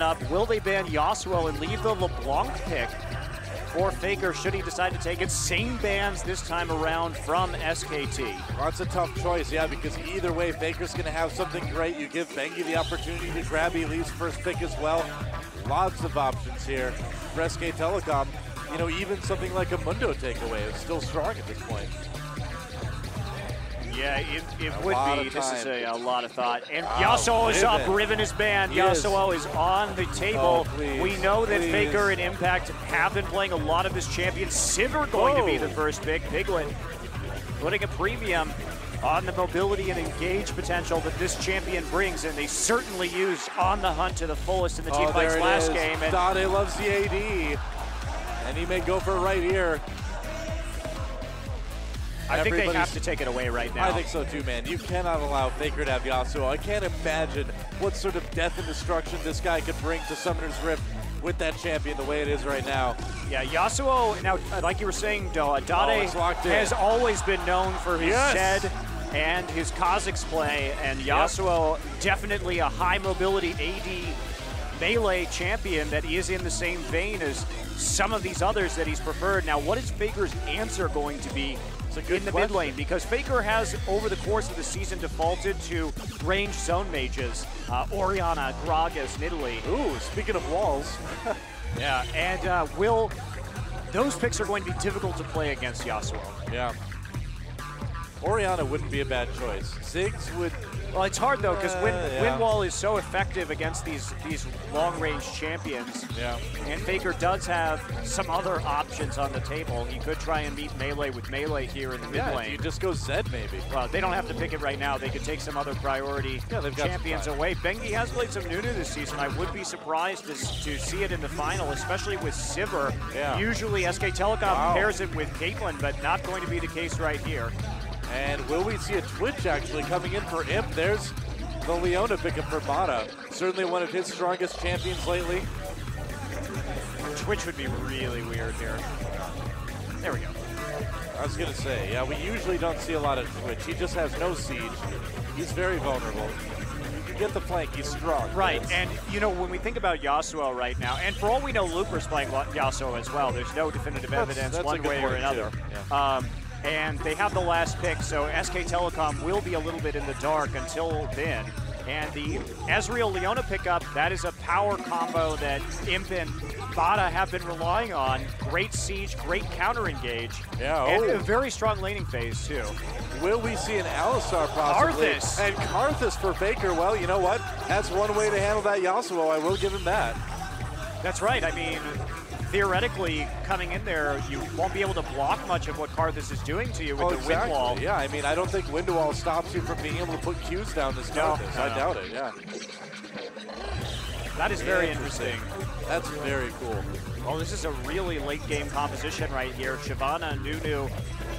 up. Will they ban Yasuo and leave the LeBlanc pick for Faker should he decide to take it? Same bans this time around from SKT. That's a tough choice, yeah, because either way, Faker's going to have something great. You give Bengi the opportunity to grab Elite's first pick as well. Lots of options here for SK Telecom. You know, even something like a Mundo takeaway is still strong at this point. Yeah, it, it would be. This is a, a lot of thought. And Wow, Yasuo is up. Riven. Riven is banned. He. Yasuo is on the oh, table. Oh, please, we know that please. Faker and Impact have been playing a lot of this champion. Sivir going to be the first pick. Piglet putting a premium on the mobility and engage potential that this champion brings, and they certainly used on the hunt to the fullest in the team oh, fights last is. game. And Dade loves the AD, and he may go for it right here. I think they have to take it away right now. I think so too, man. You cannot allow Faker to have Yasuo. I can't imagine what sort of death and destruction this guy could bring to Summoner's Rift with that champion the way it is right now. Yeah, Yasuo, now, uh, like you were saying, Dade Oh, it's locked in. has always been known for his Yes. Shed and his Kha'Zix play, and Yasuo definitely a high mobility AD melee champion that is in the same vein as some of these others that he's preferred. Now, what is Faker's answer going to be in the question. mid lane? Because Faker has, over the course of the season, defaulted to range zone mages, uh, Orianna, Gragas, Nidalee. Ooh, speaking of walls, Yeah, and uh, will those picks are going to be difficult to play against Yasuo. yeah. Orianna wouldn't be a bad choice. Ziggs would, Well, it's hard though because Win- Uh, yeah. Windwall is so effective against these these long range champions, yeah. and Faker does have some other options on the table. He could try and meet melee with melee here in the mid lane. Yeah, you just go Zed maybe. Well, they don't have to pick it right now. They could take some other priority Yeah, they've got champions away. Bengi has played some Nunu this season. I would be surprised to, to see it in the final, especially with Sivir. Yeah. Usually SK Telecom Wow. pairs it with Caitlyn, but not going to be the case right here. And will we see a Twitch actually coming in for Imp? There's the Leona pickup for Mata. Certainly one of his strongest champions lately. Twitch would be really weird here. There we go. I was gonna say, yeah, we usually don't see a lot of Twitch. He just has no siege. He's very vulnerable. You can get the flank, he's strong. Right, It's- and you know when we think about Yasuo right now, and for all we know, Looper's playing Yasuo as well. There's no definitive That's- evidence that's one way or another. Yeah. Um, and they have the last pick, so SK Telecom will be a little bit in the dark until then. And the Ezreal Leona pickup, that is a power combo that Imp and Mata have been relying on. Great siege, great counter engage. Yeah, And oh. a very strong laning phase too. Will we see an Alistar possibly? Karthus. And Karthus for Faker. Well, you know what? That's one way to handle that Yasuo. I will give him that. That's right. I mean, theoretically, coming in there, you won't be able to block much of what Karthus is doing to you with Oh, the exactly. wind wall. Yeah, I mean, I don't think wind wall stops you from being able to put Qs down this No, Karthus. no, I no. doubt it, yeah. That is very Interesting. interesting. That's very cool. Oh, this is a really late game composition right here. Shyvana, Nunu,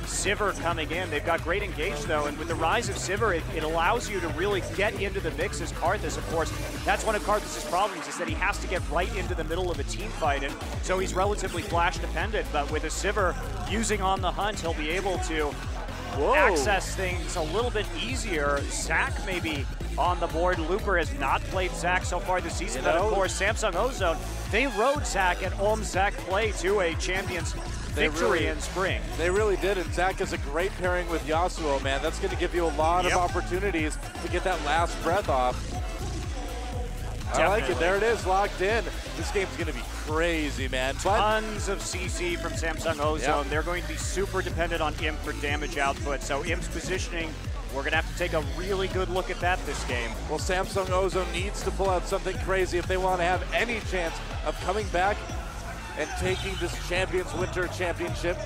Sivir coming in. They've got great engage though, and with the rise of Sivir, it, it allows you to really get into the mix as Karthus. Of course, that's one of Karthus' problems is that he has to get right into the middle of a team fight, and so he's relatively flash dependent. But with a Sivir using on the hunt, he'll be able to Whoa. access things a little bit easier. Zac maybe on the board. Looper has not played Zac so far this season, You but of course, Samsung Ozone, they rode Zac and Om Zac play to a champion's victory really- in spring. They really did, and Zac is a great pairing with Yasuo, man. That's going to give you a lot Yep. of opportunities to get that last breath off. I like it. There it is, locked in. This game's going to be crazy, man. But Tons of CC from Samsung Ozone. Yep. They're going to be super dependent on Imp for damage output. So Imp's positioning, we're going to have to take a really good look at that this game. well, Samsung Ozone needs to pull out something crazy if they want to have any chance of coming back and taking this Champions Winter Championship.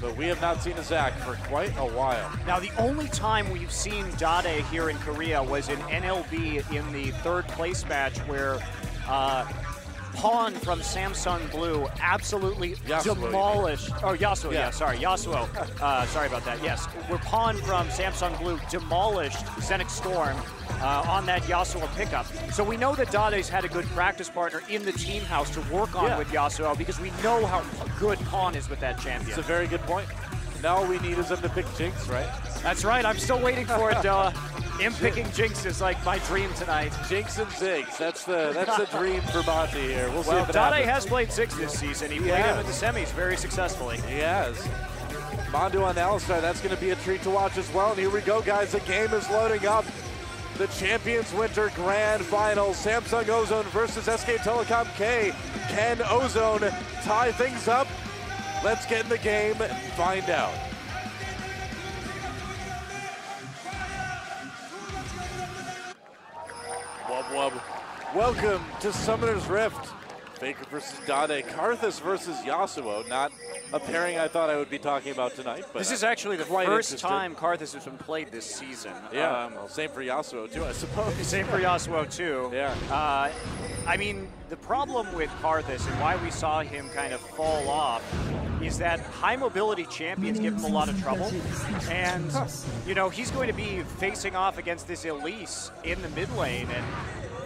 But we have not seen a Zac for quite a while. Now, the only time we've seen Dade here in Korea was in NLB in the third place match where uh, Pawn from Samsung Blue absolutely Yasuo, demolished. Oh, Yasuo, yeah. Yeah. sorry, Yasuo. Uh, sorry about that. Yes, where Pawn from Samsung Blue demolished Xenics Storm uh, on that Yasuo pickup. So we know that Dade's had a good practice partner in the team house to work on Yeah. with Yasuo because we know how good Pawn is with that champion. It's a very good point. Now all we need is him to pick Jinx, right? That's right. I'm still waiting for it, Doa. Him picking Jinx is like my dream tonight. Jinx and Ziggs. That's the that's the dream for Monty here. We'll see Well, if it Dade happens. has played Ziggs this season. He, He played him has. in the semis very successfully. He has. Mandu on Alistar, that's going to be a treat to watch as well. And here we go, guys. The game is loading up. The Champions Winter Grand Finals. Samsung Ozone versus SK Telecom K. Can Ozone tie things up? Let's get in the game and find out. Wub wub. Welcome to Summoner's Rift. Faker versus Dade, Karthus versus Yasuo. Not a pairing I thought I would be talking about tonight, but This is actually the first interested. time Karthus has been played this season. Yeah, Um, well, same for Yasuo too, I suppose. Same for Yasuo too. Yeah. Uh, I mean, the problem with Karthus and why we saw him kind of fall off is that high mobility champions give him a lot of trouble. And, you know, he's going to be facing off against this Elise in the mid lane, and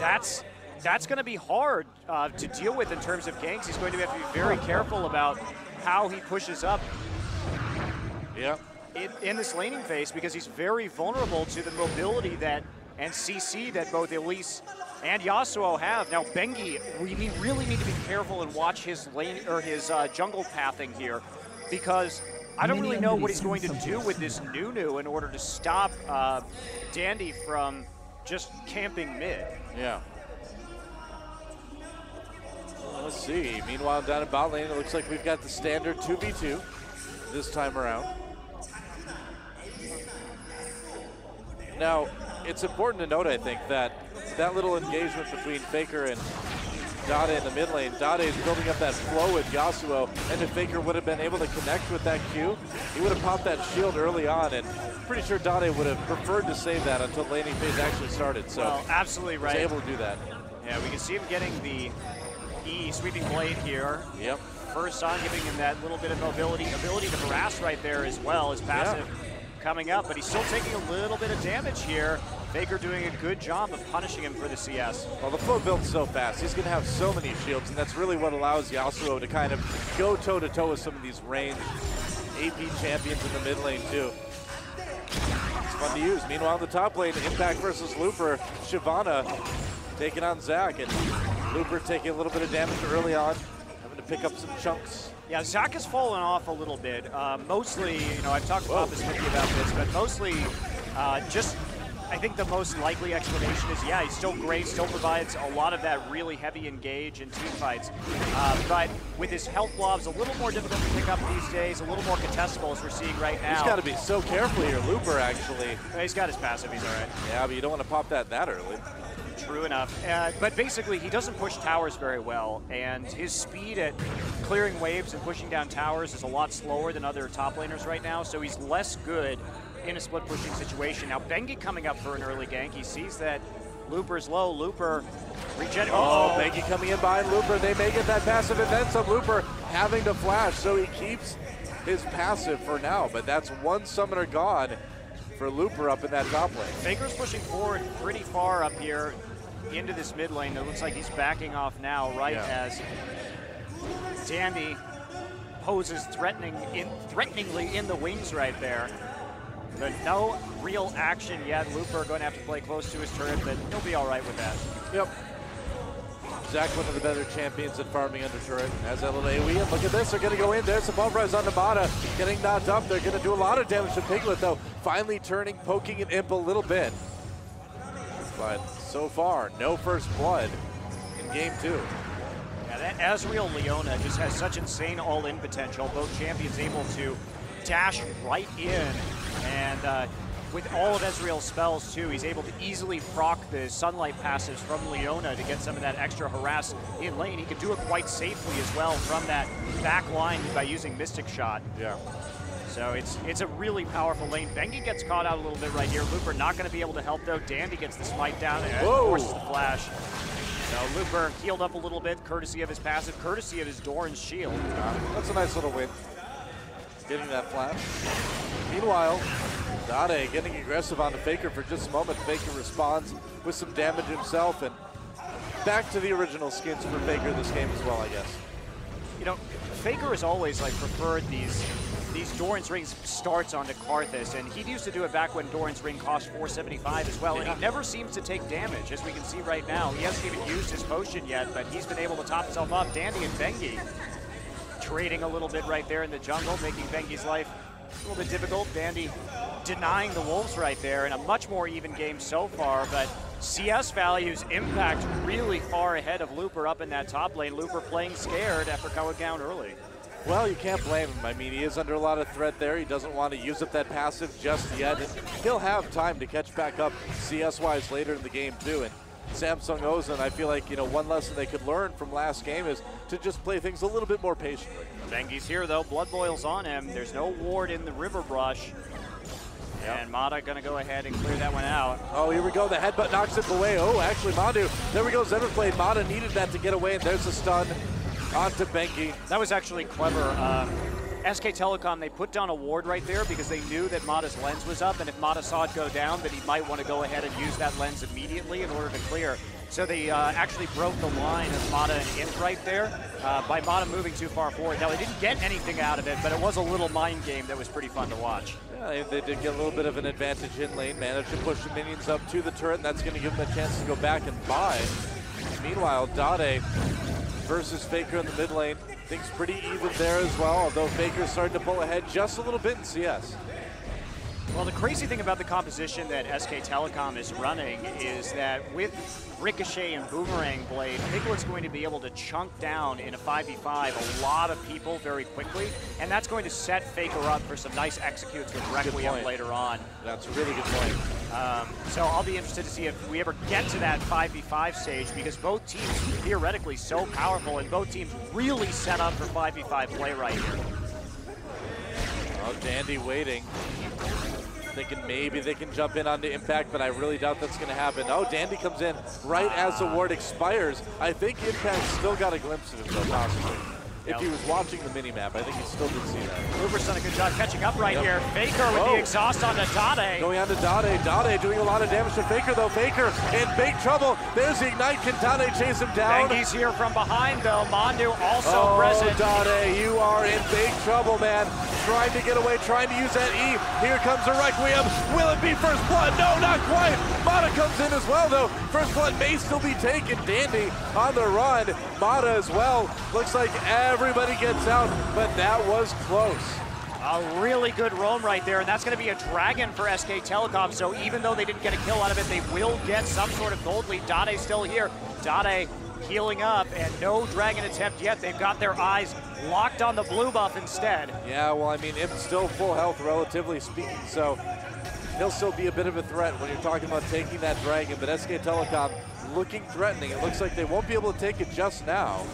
that's that's going to be hard uh, to deal with in terms of ganks. He's going to have to be very careful about how he pushes up Yeah. in, in this laning phase because he's very vulnerable to the mobility that and CC that both Elise and Yasuo have. Now Bengi, we really need to be careful and watch his lane or his uh, jungle pathing here because I don't really know what he's going to do with this Nunu in order to stop uh, Dandy from just camping mid. Yeah. Let's see. Meanwhile, down in bot lane, it looks like we've got the standard 2v2 this time around. Now, it's important to note, I think, that that little engagement between Faker and Dade in the mid lane, Dade is building up that flow with Yasuo, and if Faker would have been able to connect with that Q, he would have popped that shield early on, and pretty sure Dade would have preferred to save that until laning phase actually started. So Well, absolutely right. able to do that. Yeah, we can see him getting the E sweeping blade here. Yep. First on giving him that little bit of mobility, ability to harass right there as well as passive coming up, but he's still taking a little bit of damage here. Faker doing a good job of punishing him for the CS. Well, the flow builds so fast. He's going to have so many shields, and that's really what allows Yasuo to kind of go toe-to-toe with some of these ranged AP champions in the mid lane, too. It's fun to use. Meanwhile, the top lane, Impact versus Looper. Shyvana taking on Zac, and Looper taking a little bit of damage early on, having to pick up some chunks. Yeah, Zac has fallen off a little bit. Uh, mostly, you know, I've talked about this with you about this, but mostly uh, just I think the most likely explanation is, yeah, he's still great, still provides a lot of that really heavy engage in team fights. Uh, but with his health blobs a little more difficult to pick up these days, a little more contestable as we're seeing right now. He's got to be so careful here. Looper, actually. He's got his passive, he's all right. Yeah, but you don't want to pop that that early. True enough. Uh, but basically, he doesn't push towers very well, and his speed at clearing waves and pushing down towers is a lot slower than other top laners right now, so he's less good in a split pushing situation. Now, Bengi coming up for an early gank. He sees that Looper's low. Looper regen. Oh, Oh, Bengi coming in behind Looper. They may get that passive and then some. Looper having to flash, so he keeps his passive for now. But that's one summoner gone for Looper up in that top lane. Faker's pushing forward pretty far up here into this mid lane. It looks like he's backing off now, right Yeah. as Dandy poses threatening in, threateningly in the wings right there. But no real action yet. Looper going to have to play close to his turret, but he'll be all right with that. Yep. Zac, one of the better champions at farming under turret. Has that little AoE, and look at this. They're going to go in. There's the bomb rise on Nevada. Getting knocked up. They're going to do a lot of damage to Piglet, though. Finally turning, poking an imp a little bit. But so far, no first blood in game two. Yeah, that Ezreal Leona just has such insane all-in potential. Both champions able to dash right in, and uh, with all of Ezreal's spells too, he's able to easily proc the sunlight passives from Leona to get some of that extra harass in lane. He can do it quite safely as well from that back line by using Mystic Shot. Yeah. So it's it's a really powerful lane. Bengi gets caught out a little bit right here. Looper not going to be able to help though. Dandy gets the smite down and Whoa. forces the flash. So Looper healed up a little bit, courtesy of his passive, courtesy of his Doran's shield. That's a nice little win. Getting that flash. Meanwhile, Dade getting aggressive on the Faker for just a moment. Faker responds with some damage himself, and back to the original skins for Faker this game as well, I guess. You know, Faker has always like preferred these these Doran's Rings starts onto Karthus, and he used to do it back when Doran's Ring cost 475 as well, and he never seems to take damage, as we can see right now. He hasn't even used his potion yet, but he's been able to top himself up. Dandy and Bengi trading a little bit right there in the jungle, making Bengi's life a little bit difficult. Dandy denying the Wolves right there in a much more even game so far, but CS values impact really far ahead of Looper up in that top lane. Looper playing scared after going down early. Well, you can't blame him. I mean, he is under a lot of threat there. He doesn't want to use up that passive just yet. And he'll have time to catch back up CS-wise later in the game, too. And Samsung Ozone, I feel like, you know, one lesson they could learn from last game is to just play things a little bit more patiently. Bengi's here, though. Blood boils on him. There's no ward in the river brush. Yep. And Mata gonna go ahead and clear that one out. Oh, here we go. The headbutt knocks it away. Oh, actually, Mandu. There we go. Zenith Blade. Mata needed that to get away, and there's the stun Bengi. That was actually clever. Um, SK Telecom, they put down a ward right there because they knew that Mata's lens was up, and if Mata saw it go down, that he might want to go ahead and use that lens immediately in order to clear. So they uh, actually broke the line of Mata and Imp right there uh, by Mata moving too far forward. Now, they didn't get anything out of it, but it was a little mind game that was pretty fun to watch. Yeah, they did get a little bit of an advantage in lane, managed to push the minions up to the turret, and that's going to give them a chance to go back and buy. Meanwhile, Dade versus Faker in the mid lane. Things pretty even there as well, although Faker's starting to pull ahead just a little bit in CS. Well, the crazy thing about the composition that SK Telecom is running is that with Ricochet and Boomerang Blade, Piglet's going to be able to chunk down in a 5v5 a lot of people very quickly, and that's going to set Faker up for some nice executes with Requiem later on. That's a really good point. Um, so I'll be interested to see if we ever get to that 5v5 stage because both teams theoretically so powerful and both teams really set up for 5v5 play right here. Oh, Dandy waiting thinking maybe they can jump in onto Impact, but I really doubt that's going to happen. Oh, Dandy comes in right as the ward expires. I think Impact still got a glimpse of it, though, possibly if he was watching the mini-map. I think he still did see that. Hoover's done a good job catching up right yep. here. Faker with oh. the exhaust on to Dade. Going on to Dade. Dade doing a lot of damage to Faker, though. Faker in big trouble. There's the Ignite. Can Dade chase him down? Bengi's here from behind, though. Mandu also oh, present. Dade, you are in big trouble, man. Trying to get away, trying to use that E. Here comes the Requiem. Will it be First Blood? No, not quite. Mata comes in as well, though. First Blood may still be taken. Dandy on the run. Mata as well. Looks like everybody gets out, but that was close. A really good roam right there, and that's going to be a dragon for SK Telecom. So even though they didn't get a kill out of it, they will get some sort of gold lead. Dade still here. Dade healing up, and no dragon attempt yet. They've got their eyes locked on the blue buff instead. Yeah, well, I mean, it's still full health, relatively speaking, so he'll still be a bit of a threat when you're talking about taking that dragon. But SK Telecom looking threatening. It looks like they won't be able to take it just now.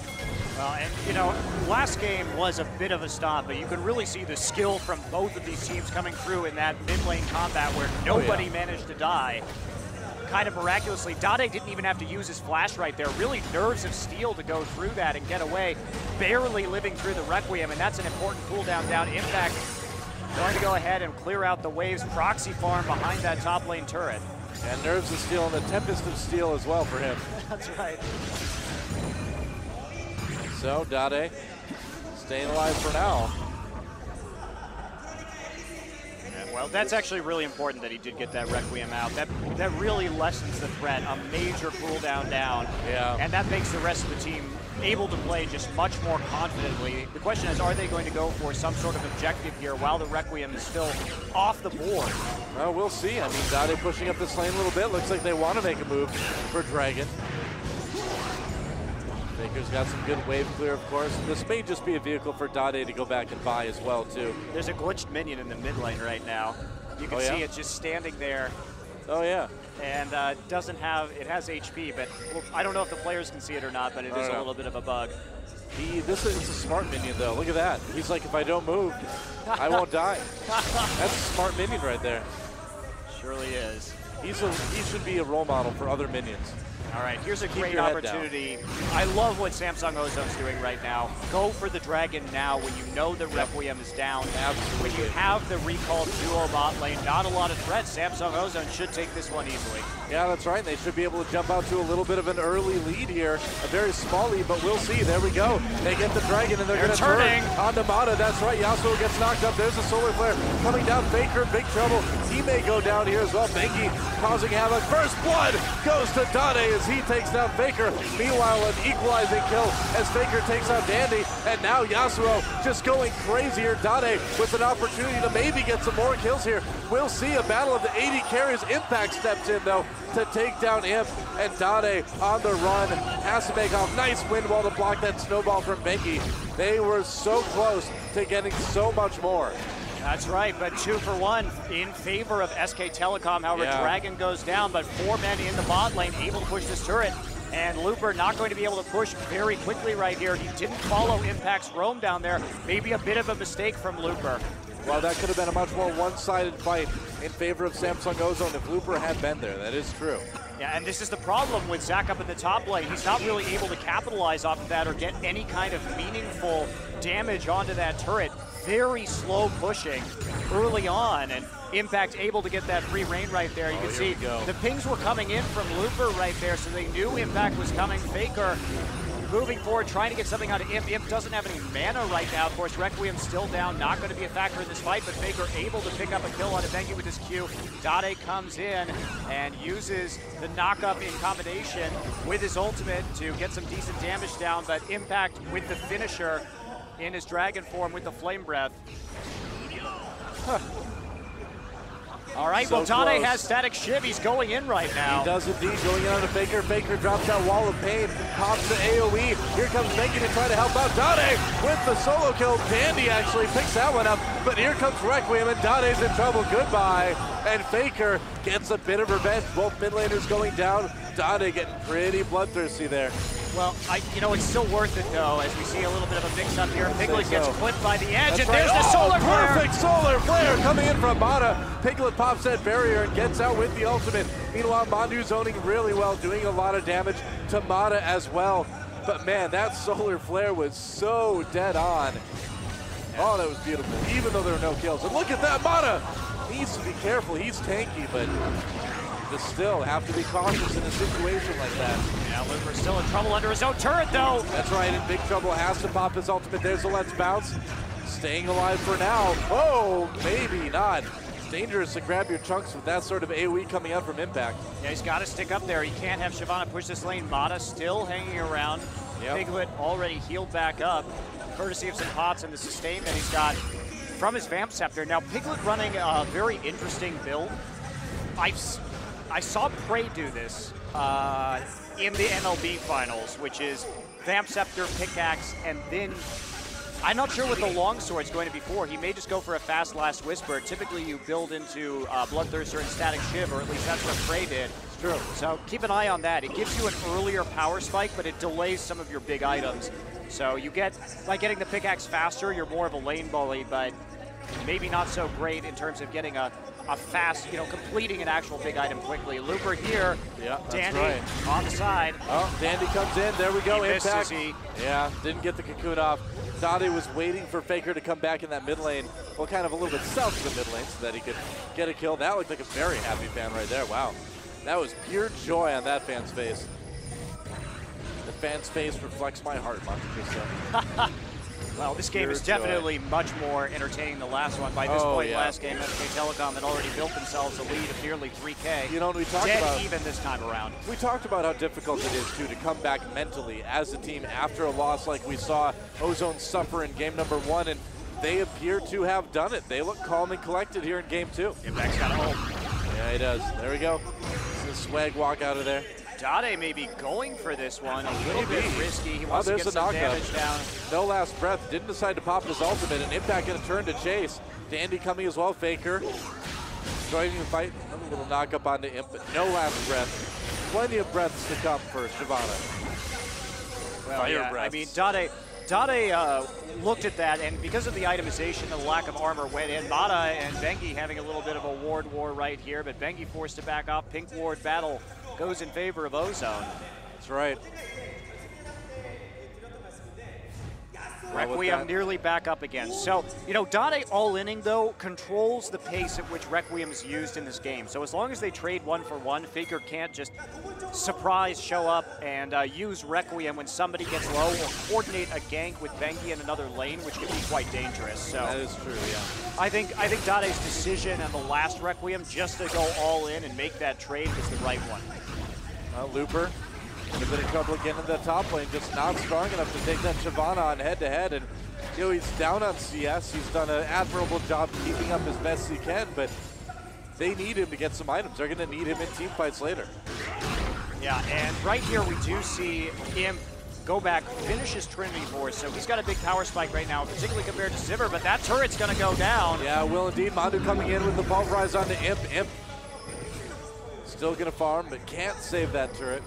Well, and you know, last game was a bit of a stop, but you can really see the skill from both of these teams coming through in that mid lane combat where nobody oh, yeah. managed to die. Kind of miraculously, Dade didn't even have to use his flash right there. Really nerves of steel to go through that and get away. Barely living through the Requiem, and that's an important cooldown down. Impact going to go ahead and clear out the waves proxy farm behind that top lane turret. And nerves of steel and the tempest of steel as well for him. that's right. So Dade staying alive for now. Yeah, well, that's actually really important that he did get that Requiem out. That that really lessens the threat, a major cooldown down. Yeah. And that makes the rest of the team able to play just much more confidently. The question is, are they going to go for some sort of objective here while the Requiem is still off the board? Well, we'll see. I mean, Dade pushing up this lane a little bit. Looks like they want to make a move for Dragon. Faker's got some good wave clear, of course. This may just be a vehicle for Dade to go back and buy as well, too. There's a glitched minion in the mid lane right now. You can oh, yeah? see it just standing there. Oh, yeah. And uh, doesn't have, it has HP, but well, I don't know if the players can see it or not, but it is a little bit of a bug. He, this is a smart minion, though. Look at that. He's like, if I don't move, I won't die. That's a smart minion right there. Surely is. He's a, he should be a role model for other minions. All right, here's a great your head opportunity. I love what Samsung Ozone's doing right now. Go for the Dragon now when you know the Requiem is down. Absolutely. When you have the recall duo bot lane, not a lot of threats. Samsung Ozone should take this one easily. Yeah, that's right. They should be able to jump out to a little bit of an early lead here. A very small lead, but we'll see. There we go. They get the Dragon, and they're, They're going to turning. turn on Namada. That's right. Yasuo gets knocked up. There's a Solar Flare coming down. Faker big trouble. He may go down here as well. Bengi causing havoc. First blood goes to Dade as he takes down Faker. Meanwhile, an equalizing kill as Faker takes out Dandy. And now Yasuo just going crazier. Dade with an opportunity to maybe get some more kills here. We'll see a battle of the AD carries. Impact steps in though to take down Imp. And Dade on the run has to make off. Nice wind wall to block that snowball from Bengi. They were so close to getting so much more. That's right, but two for one in favor of SK Telecom. However, Yeah. Dragon goes down, but four men in the bot lane able to push this turret. And Looper not going to be able to push very quickly right here. He didn't follow Impact's roam down there. Maybe a bit of a mistake from Looper. Well, that could have been a much more one-sided fight in favor of Samsung Ozone if Looper had been there. That is true. Yeah, and this is the problem with Zac up in the top lane. He's not really able to capitalize off of that or get any kind of meaningful damage onto that turret. Very slow pushing early on, and Impact able to get that free reign right there. You Oh, can see the pings were coming in from Looper right there, so they knew Impact was coming. Faker moving forward, trying to get something out of Imp. Imp doesn't have any mana right now. Of course, Requiem's still down, not going to be a factor in this fight, but Faker able to pick up a kill on Bengi with his Q. Dade comes in and uses the knockup in combination with his ultimate to get some decent damage down, but Impact with the finisher in his dragon form with the Flame Breath. All right, So well, Dade close. has Static Shiv. He's going in right now. He does indeed, going in on a Faker. Faker drops that wall of pain, pops the AoE. Here comes Bengi to try to help out Dade with the solo kill. Dandy actually picks that one up, but here comes Requiem, and Dade's in trouble. Goodbye. And Faker gets a bit of revenge. Both mid laners going down. Dade getting pretty bloodthirsty there. Well, I, you know, it's still worth it though, as we see a little bit of a mix-up here. Piglet so. gets clipped by the edge, That's and right. there's the Oh, solar flare. Perfect solar flare coming in from Mata. Piglet pops that barrier and gets out with the ultimate. Meanwhile, Mandu zoning really well, doing a lot of damage to Mata as well. But man, that solar flare was so dead on. Oh, that was beautiful, even though there were no kills. And look at that, Mata! needs to be careful. He's tanky, but but still have to be cautious in a situation like that. Yeah, Looper's still in trouble under his own turret though. That's right, in big trouble, has to pop his ultimate. There's the let's bounce. Staying alive for now. Oh, maybe not. It's dangerous to grab your chunks with that sort of AoE coming out from Impact. Yeah, he's got to stick up there. He can't have Shyvana push this lane. Mata still hanging around. Yep. Piglet already healed back up, courtesy of some pots and the sustain that he's got from his Vamp Scepter. Now, Piglet running a very interesting build. I've, I saw PraY do this uh, in the NLB finals, which is Vamp Scepter, Pickaxe, and then I'm not sure what the longsword's going to be for. He may just go for a fast last whisper. Typically, you build into uh, Bloodthirster and Static Shiv, or at least that's what PraY did. It's true. So keep an eye on that. It gives you an earlier power spike, but it delays some of your big items. So you get, by getting the pickaxe faster, you're more of a lane bully, but maybe not so great in terms of getting a, a fast, you know, completing an actual big item quickly. Looper here, Yeah, Dandy right. on the side. Oh, Dandy comes in. There we go. He Impact. he- Yeah, didn't get the cocoon off. Dade was waiting for Faker to come back in that mid lane. Well, kind of a little bit south of the mid lane so that he could get a kill. That looked like a very happy fan right there. Wow. That was pure joy on that fan's face. The fan's face reflects my heart, Monte Cristo. Well, this game Pure is joy. definitely much more entertaining than the last one. By this Oh, point, yeah. last game, SK Telecom had already built themselves a lead of nearly 3K. You know, we talked Dead about even this time around. We talked about how difficult it is too to come back mentally as a team after a loss like we saw Ozone suffer in game number one, and they appear to have done it. They look calm and collected here in game two. Impact's got a hold. Yeah, he does. There we go. Swag walk out of there. Dade may be going for this one. A little bit risky. He Oh, wants to get a some damage down. No last breath. Didn't decide to pop his ultimate, and Impact gonna turn to chase. Dandy coming as well. Faker joining the fight. A little knock up onto Imp, but no last breath. Plenty of breaths to come for Shyvana. Well, Fire yeah, I mean, Dade, Dade uh, looked at that, and because of the itemization and the lack of armor, went in. Mata and Bengi having a little bit of a ward war right here, but Bengi forced to back off. Pink ward battle goes in favor of Ozone. That's right. Requiem nearly back up again. So, you know, Dade all inning, though, controls the pace at which Requiem is used in this game. So as long as they trade one for one, Faker can't just surprise show up and uh, use Requiem when somebody gets low or coordinate a gank with Bengi in another lane, which can be quite dangerous. So That is true, yeah. I think I think Dade's decision on the last Requiem just to go all in and make that trade was the right one. Uh, Looper a bit of trouble again in the top lane, just not strong enough to take that Shyvana on head to head. And you know he's down on CS. He's done an admirable job keeping up as best he can, but they need him to get some items. They're going to need him in team fights later. Yeah, and right here we do see him go back, finish his Trinity Force. So he's got a big power spike right now, particularly compared to Sivir, but that turret's going to go down. Yeah, will indeed. Mandu coming in with the pulverize on the Imp. Imp still going to farm, but can't save that turret.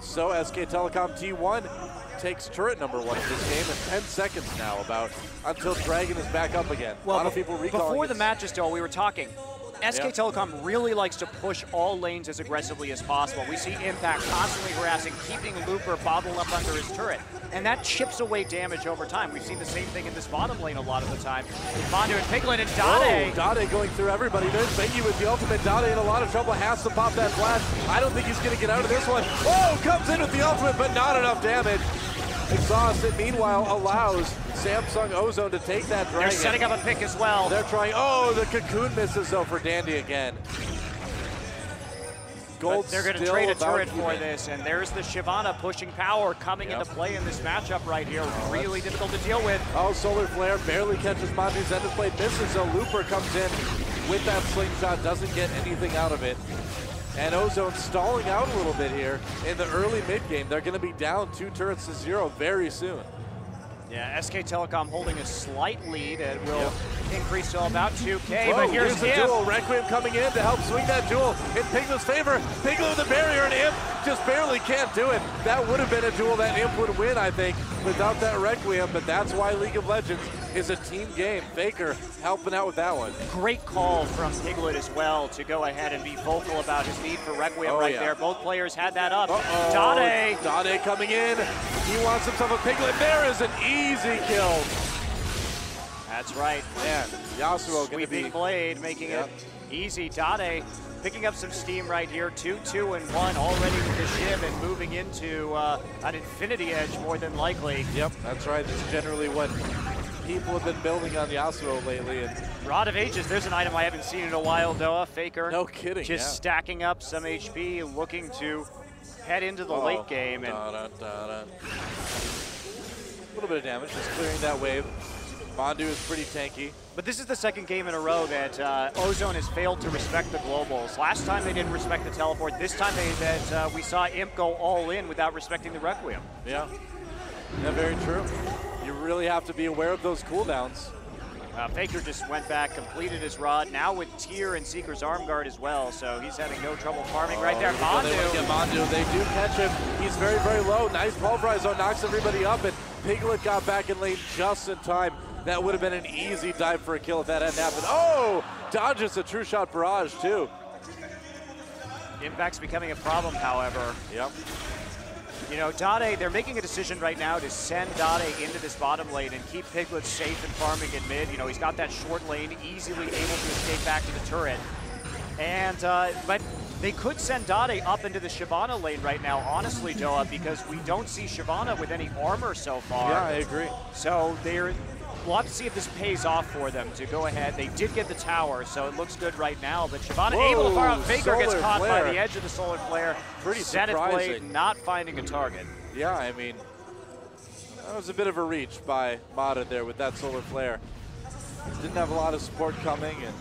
So SK Telecom T1 takes turret number one in this game in 10 seconds now about until Dragon is back up again. Well, a lot of people recalling before the it. matches, still, we were talking. SK Yeah. Telecom really likes to push all lanes as aggressively as possible. We see Impact constantly harassing, keeping Looper bottled up under his turret, and that chips away damage over time. We've seen the same thing in this bottom lane a lot of the time. With Mandu and Piglet and Dade. Oh, Dade going through everybody. There's Bengi with the ultimate. Dade in a lot of trouble. Has to pop that flash. I don't think he's going to get out of this one. Oh, comes in with the ultimate, but not enough damage. Exhaust it, meanwhile, allows Samsung Ozone to take that They're setting up a pick as well. They're trying. Oh, the cocoon misses though for Dandy again. Gold they're going to trade a turret for this, and there's the Shyvana pushing power coming Yep. into play in this matchup right here. Really difficult to deal with. Oh, Solar Flare barely catches Monty's end of play. Misses. A Looper comes in with that slingshot. Doesn't get anything out of it. And Ozone stalling out a little bit here in the early mid game. They're going to be down two turrets to zero very soon. Yeah, SK Telecom holding a slight lead. It will Yep. increase to about 2K, Whoa, but here's, the him. duel. Requiem coming in to help swing that duel in Piglet's favor. Piglet with the barrier, and Imp just barely can't do it. That would have been a duel that Imp would win, I think, without that Requiem, but that's why League of Legends is a team game. Faker helping out with that one. Great call from Piglet as well to go ahead and be vocal about his need for Requiem Oh, right yeah. there. Both players had that up. Uh-oh. Dade. Dade coming in. He wants himself a Piglet. There is an easy kill. That's right. Man, Yasuo going to Sweeping be... blade, making Yep. it easy. Dade picking up some steam right here. Two, two, and one already with the Shiv and moving into uh, an Infinity Edge more than likely. Yep, that's right. That's generally what people have been building on Yasuo lately. And Rod of Ages, there's an item I haven't seen in a while, Doa. Faker. No kidding, Just yeah. stacking up some HP, looking to head into the Oh, late game. And da-da, da-da. A little bit of damage, just clearing that wave. Mandu is pretty tanky. But this is the second game in a row that uh, Ozone has failed to respect the globals. Last time they didn't respect the teleport. This time they, that uh, we saw Imp go all in without respecting the Requiem. Yeah. Yeah, very true. You really have to be aware of those cooldowns. Uh, Faker just went back, completed his rod, now with Tear and Seeker's arm guard as well, so he's having no trouble farming right there. Oh, They get Mandu. Mondu. They do catch him. He's very, very low. Nice pulverize zone, knocks everybody up, and Piglet got back in lane just in time. That would have been an easy dive for a kill if that hadn't happened. Oh, dodges a true shot barrage too. Impact's becoming a problem, however. Yep. You know, Dade, they're making a decision right now to send Dade into this bottom lane and keep Piglet safe and farming in mid. You know, he's got that short lane, easily able to escape back to the turret. And, uh, but they could send Dade up into the Shyvana lane right now, honestly, Doa, because we don't see Shyvana with any armor so far. Yeah, I agree. So they're, we'll have to see if this pays off for them to go ahead. They did get the tower, so it looks good right now. But Shyvana able to fire out. Faker gets caught by the edge of the solar flare. Pretty Zenith Blade surprising. not finding a target. Yeah, I mean, that was a bit of a reach by Mata there with that solar flare. Didn't have a lot of support coming, and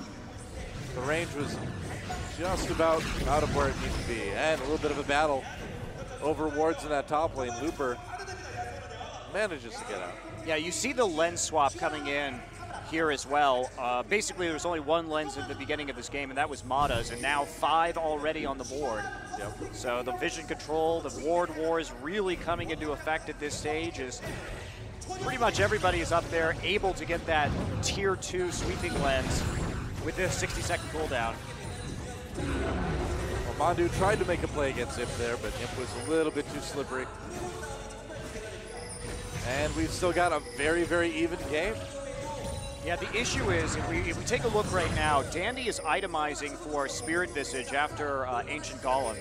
the range was just about out of where it needed to be. And a little bit of a battle over wards in that top lane. Looper manages to get out. Yeah, you see the lens swap coming in here as well. Uh, basically, there was only one lens at the beginning of this game, and that was Mata's, and now five already on the board. Yep. So the vision control, the ward war is really coming into effect at this stage is pretty much everybody is up there able to get that tier two sweeping lens with this 60 second cooldown. Mandu tried to make a play against Imp there, but Imp was a little bit too slippery. And we've still got a very, very even game. Yeah, the issue is, if we, if we take a look right now, Dandy is itemizing for Spirit Visage after uh, Ancient Golem.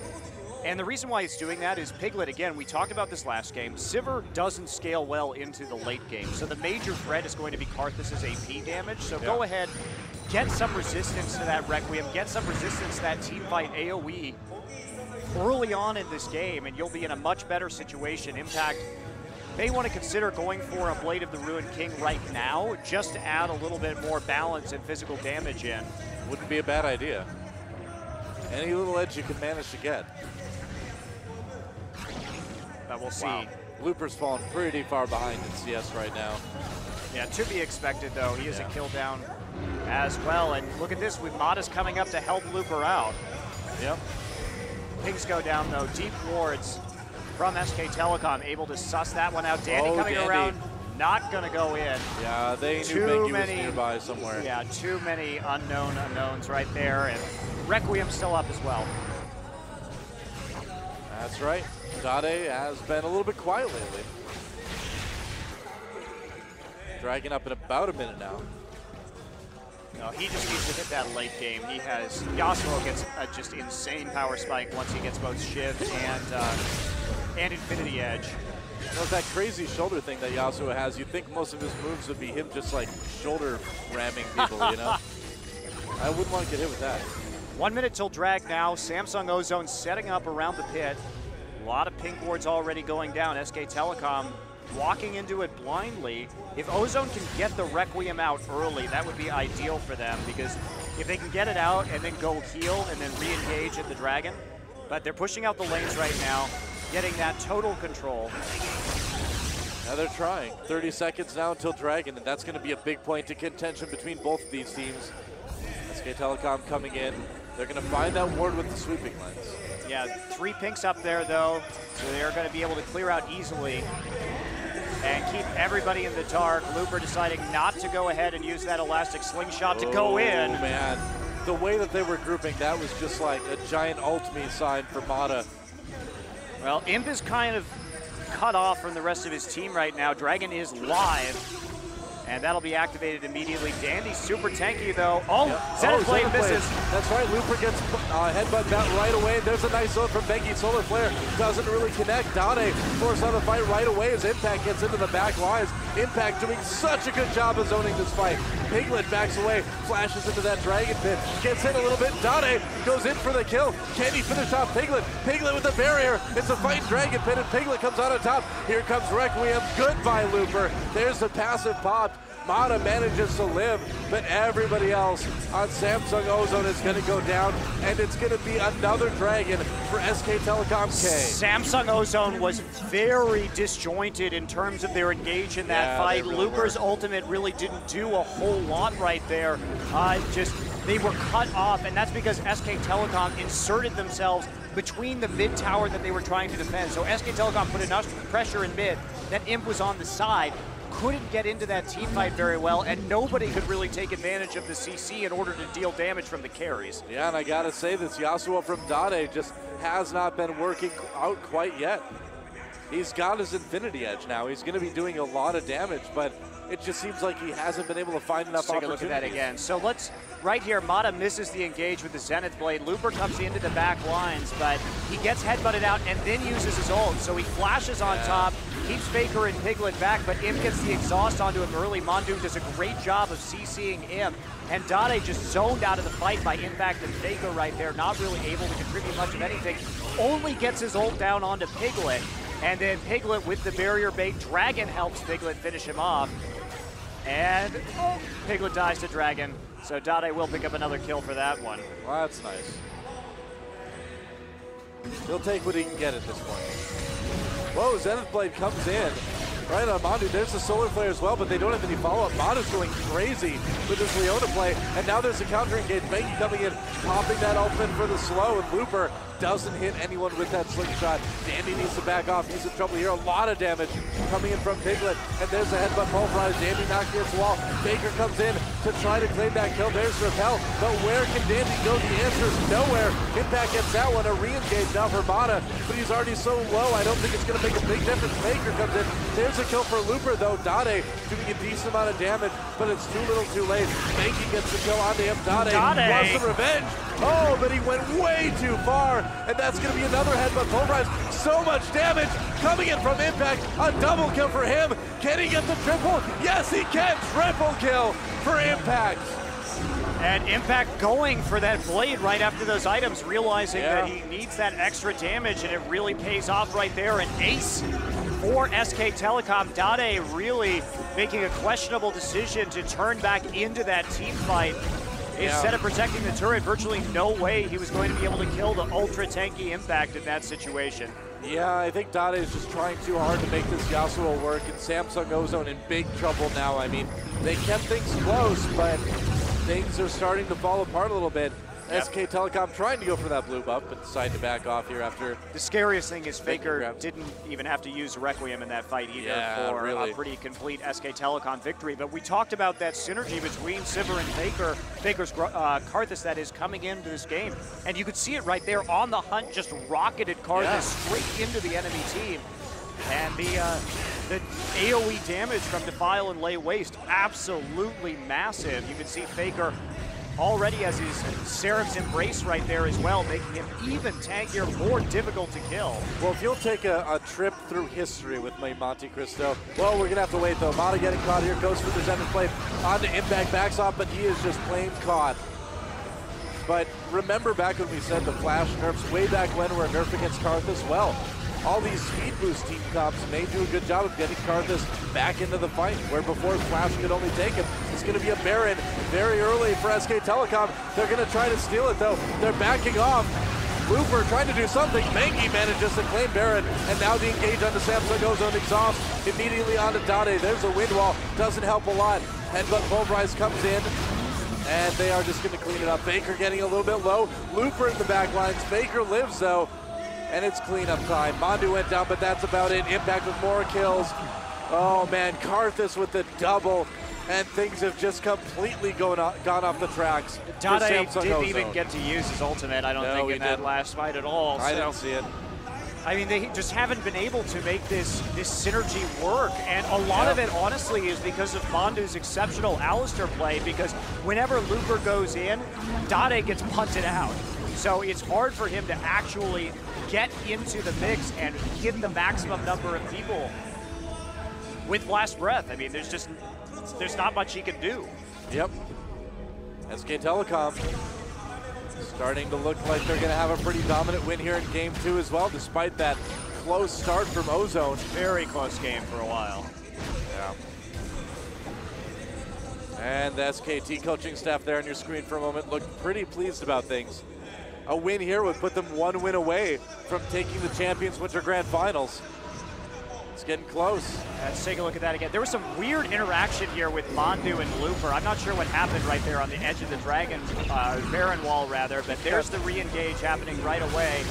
And the reason why he's doing that is Piglet, again, we talked about this last game, Sivir doesn't scale well into the late game. So the major threat is going to be Karthus' AP damage. So yeah. go ahead, get some resistance to that Requiem, get some resistance to that team fight AoE early on in this game, and you'll be in a much better situation. Impact may want to consider going for a Blade of the Ruined King right now, just to add a little bit more balance and physical damage in. Wouldn't be a bad idea. Any little edge you can manage to get. But we'll see. Wow. Looper's fallen pretty far behind in CS right now. Yeah, to be expected though. He is yeah. a kill down as well. And look at this, with Modest coming up to help Looper out. Yep. Things go down though. Deep wards from SK Telecom, able to suss that one out. Danny oh, coming Dandy. around, not going to go in. Yeah, they too knew many, was nearby somewhere. Yeah, too many unknown unknowns right there, and Requiem still up as well. That's right. Dade has been a little bit quiet lately. Dragging up in about a minute now. No, he just needs to hit that late game. He has Yasuo gets a just insane power spike once he gets both Shiv and uh, and Infinity Edge. You know, that crazy shoulder thing that Yasuo has, you'd think most of his moves would be him just like shoulder ramming people, you know? I wouldn't want to get hit with that. One minute till drag now. Samsung Ozone setting up around the pit. A lot of pink wards already going down. SK Telecom walking into it blindly. If Ozone can get the Requiem out early, that would be ideal for them because if they can get it out and then go heal and then re-engage at the Dragon, but they're pushing out the lanes right now getting that total control. Now they're trying. 30 seconds now until Dragon, and that's going to be a big point to contention between both of these teams. SK Telecom coming in. They're going to find that ward with the sweeping lens. Yeah, three pinks up there, though, so they're going to be able to clear out easily and keep everybody in the dark. Looper deciding not to go ahead and use that elastic slingshot to go oh, in. Oh, man. The way that they were grouping, that was just like a giant ultimate sign for Mata. Well, Imp is kind of cut off from the rest of his team right now. Dragon is live. And that'll be activated immediately. Dandy's super tanky, though. Oh. Zenith oh, Blade misses. That's right. Looper gets uh, headbutt that right away. There's a nice zone from Bengi. Solar Flare doesn't really connect. Dade forced on the fight right away as Impact gets into the back lines. Impact doing such a good job of zoning this fight. Piglet backs away, flashes into that Dragon Pit, gets hit a little bit. Dade goes in for the kill. Can he finish off Piglet? Piglet with the barrier. It's a fight Dragon Pit, and Piglet comes out on top. Here comes Requiem. Goodbye, Looper. There's the passive pop. Mata manages to live, but everybody else on Samsung Ozone is going to go down, and it's going to be another dragon for SK Telecom K. Samsung Ozone was very disjointed in terms of their engage in that yeah, fight. Really Looper's ultimate really didn't do a whole lot right there. Uh, just they were cut off, and that's because SK Telecom inserted themselves between the mid tower that they were trying to defend. So SK Telecom put enough pressure in mid that Imp was on the side couldn't get into that team fight very well, and nobody could really take advantage of the CC in order to deal damage from the carries. Yeah, and I gotta say this, Yasuo from Dade just has not been working out quite yet. He's got his Infinity Edge now. He's gonna be doing a lot of damage, but it just seems like he hasn't been able to find enough Let's take a look at that again. So let's, right here, Mata misses the engage with the Zenith Blade. Looper comes into the back lines, but he gets headbutted out and then uses his ult. So he flashes on yeah. top, keeps Faker and Piglet back, but Imp gets the exhaust onto him early. Mandu does a great job of CCing Imp. And Dade just zoned out of the fight by Impact and Faker right there, not really able to contribute much of anything. Only gets his ult down onto Piglet. And then Piglet with the barrier bait. Dragon helps Piglet finish him off. And oh, Piglet dies to Dragon. So Dade will pick up another kill for that one. Well, that's nice. He'll take what he can get at this point. Whoa, Zenith Blade comes in. Right uh, on Mandu. There's the Solar Flare as well, but they don't have any follow-up. Mandu's going crazy with this Leona play, and now there's a counter engage. Bengi coming in, popping that ultimate for the slow, and Looper doesn't hit anyone with that slingshot. Dandy needs to back off. He's in trouble here. A lot of damage coming in from Piglet. And there's a headbutt pulverize. Dandy knocking against the wall. Faker comes in to try to claim that kill. There's Repel. But where can Dandy go? The answer is nowhere. Impact gets that one. A re-engage now for Mata. But he's already so low. I don't think it's going to make a big difference. Faker comes in. There's a kill for Looper, though. Dade doing a decent amount of damage, but it's too little too late. Bengi gets the kill onto him. Dade, Dade. wants the revenge. Oh, but he went way too far, and that's going to be another headbutt. Pulverize, so much damage coming in from Impact. A double kill for him. Can he get the triple? Yes, he can. Triple kill for Impact. And Impact going for that blade right after those items, realizing Yeah. that he needs that extra damage, and it really pays off right there. An ace for SK Telecom. Dade really making a questionable decision to turn back into that team fight. Instead of protecting the turret, virtually no way he was going to be able to kill the ultra tanky Impact in that situation. Yeah, I think Dade is just trying too hard to make this Yasuo work, and Samsung Ozone in big trouble now. I mean, they kept things close, but things are starting to fall apart a little bit. Yep. SK Telecom trying to go for that blue buff, but decided to back off here after. The scariest thing is Faker didn't even have to use Requiem in that fight either Yeah, for really. a pretty complete SK Telecom victory. But we talked about that synergy between Sivir and Faker, Faker's uh, Karthus that is coming into this game. And you could see it right there on the hunt, just rocketed Karthus Yeah. straight into the enemy team. And the uh, the AoE damage from Defile and Lay Waste, absolutely massive. You can see Faker already has his Seraph's Embrace right there as well, making him even tankier, more difficult to kill. Well, if you'll take a, a trip through history with my Monte Cristo, well, we're gonna have to wait though. Mata getting caught here, goes for the Zenith Blade on the impact backs off, but he is just plain caught. But remember back when we said the flash nerfs way back when were a nerf against Karth as well. All these speed boost team comps may do a good job of getting Karthus back into the fight, where before Flash could only take him. It's going to be a Baron very early for SK Telecom. They're going to try to steal it though. They're backing off. Looper trying to do something. Mangy manages to claim Baron, and now the engage onto Samsung Ozone exhaust immediately onto Dade. There's a wind wall, doesn't help a lot. Headbutt Pulverize comes in, and they are just going to clean it up. Faker getting a little bit low. Looper in the back lines. Faker lives though, and it's cleanup time. Mandu went down, but that's about it. Impact with more kills. Oh man, Karthus with the double, and things have just completely gone off, gone off the tracks. Dade didn't even get to use his ultimate, I don't No, think, he in that didn't. last fight at all. I so, didn't see it. I mean, they just haven't been able to make this this synergy work, and a lot Yeah. of it, honestly, is because of Mandu's exceptional Alistar play. Because whenever Looper goes in, Dade gets punted out, so it's hard for him to actually get into the mix and hit the maximum number of people with last Breath. I mean, there's just there's not much he can do. Yep. SK Telecom starting to look like they're going to have a pretty dominant win here in game two as well, despite that close start from Ozone. Very close game for a while. Yeah. And the SKT coaching staff there on your screen for a moment looked pretty pleased about things. A win here would put them one win away from taking the Champions Winter Grand Finals. It's getting close. Let's take a look at that again. There was some weird interaction here with Mandu and Looper. I'm not sure what happened right there on the edge of the Dragon, uh, Baron wall rather, but there's the re-engage happening right away.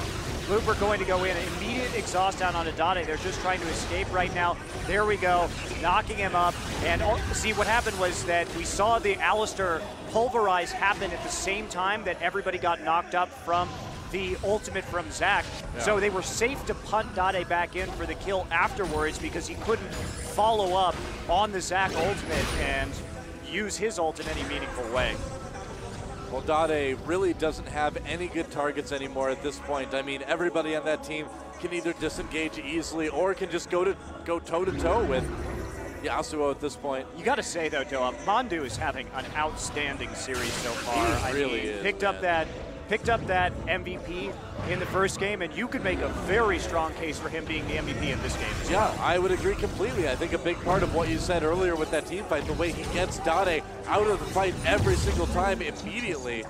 Looper going to go in, immediate exhaust down on Adade. They're just trying to escape right now. There we go, knocking him up. And oh, see, what happened was that we saw the Alistar pulverize happen at the same time that everybody got knocked up from the ultimate from Zac. So they were safe to punt Dade back in for the kill afterwards because he couldn't follow up on the Zac ultimate and use his ult in any meaningful way. Well, Dade really doesn't have any good targets anymore at this point. I mean, everybody on that team can either disengage easily or can just go to go toe to toe with Yasuo at this point. You got to say though, Doa, Mandu is having an outstanding series so far. He I really mean, is, picked up that picked up that MVP in the first game, and you could make a very strong case for him being the MVP in this game. Yeah, well. I would agree completely. I think a big part of what you said earlier with that team fight, the way he gets Dade out of the fight every single time immediately,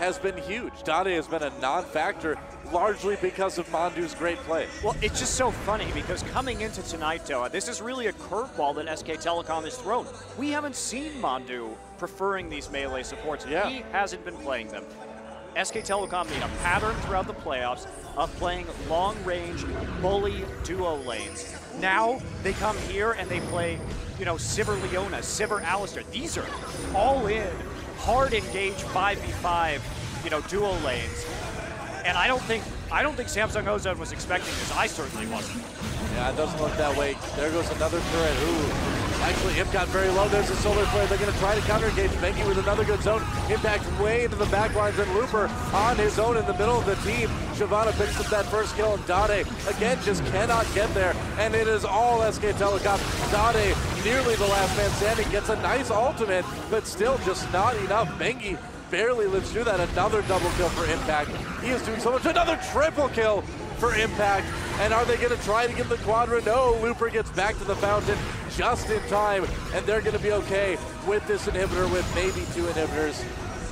has been huge. Dade has been a non-factor largely because of Mandu's great play. Well, it's just so funny because coming into tonight, Doa, this is really a curveball that SK Telecom has thrown. We haven't seen Mandu preferring these melee supports. Yeah. He hasn't been playing them. SK Telecom made a pattern throughout the playoffs of playing long-range bully duo lanes. Now they come here and they play, you know, Sivir Leona, Sivir Alistar. These are all in, hard engaged 5v5, you know, duo lanes. And I don't think I don't think Samsung Ozone was expecting this. I certainly wasn't. Yeah, it doesn't look that way. There goes another turret. Ooh. Actually, Imp got very low. There's a solar flare. They're going to try to counter engage. Bengi with another good zone. Impact way into the back lines, and Looper on his own in the middle of the team. Shyvana picks up that first kill, and Dade again just cannot get there. And it is all SK Telecom. Dade, nearly the last man standing, gets a nice ultimate, but still just not enough. Bengi barely lives through that. Another double kill for Impact. He is doing so much. Another triple kill for Impact. And are they going to try to get the Quadra? No, Looper gets back to the fountain just in time, and they're going to be okay with this inhibitor with maybe two inhibitors.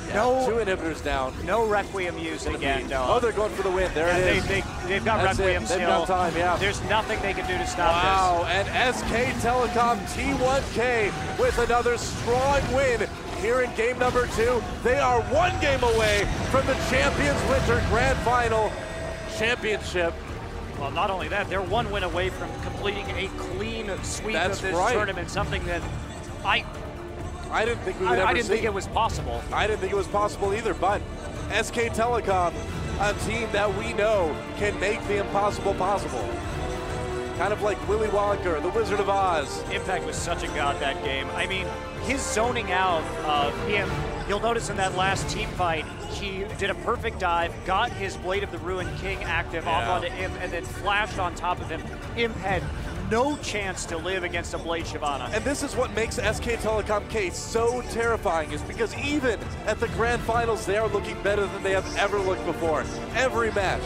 Yeah, No- two inhibitors down. No Requiem used again. No. Oh, they're going for the win. There Yeah, it they, is. they, they've got That's it. Requiem They've still. got time, yeah. There's nothing they can do to stop this. Wow, and SK Telecom T1K with another strong win here in game number two. They are one game away from the Champions Winter Grand Final Championship. Well, not only that, they're one win away from completing a clean sweep That's of this right. tournament, something that I, I didn't think we would I, ever I didn't see. think it was possible. I didn't think it was possible either, but SK Telecom, a team that we know can make the impossible possible. Kind of like Willy Wonka, the Wizard of Oz. Impact was such a god that game. I mean, his zoning out of him, you'll notice in that last team fight, he did a perfect dive, got his Blade of the Ruined King active off onto Imp, and then flashed on top of him. Imp had no chance to live against a Blade Shyvana. And this is what makes SK Telecom case so terrifying, is because even at the grand finals, they are looking better than they have ever looked before. Every match,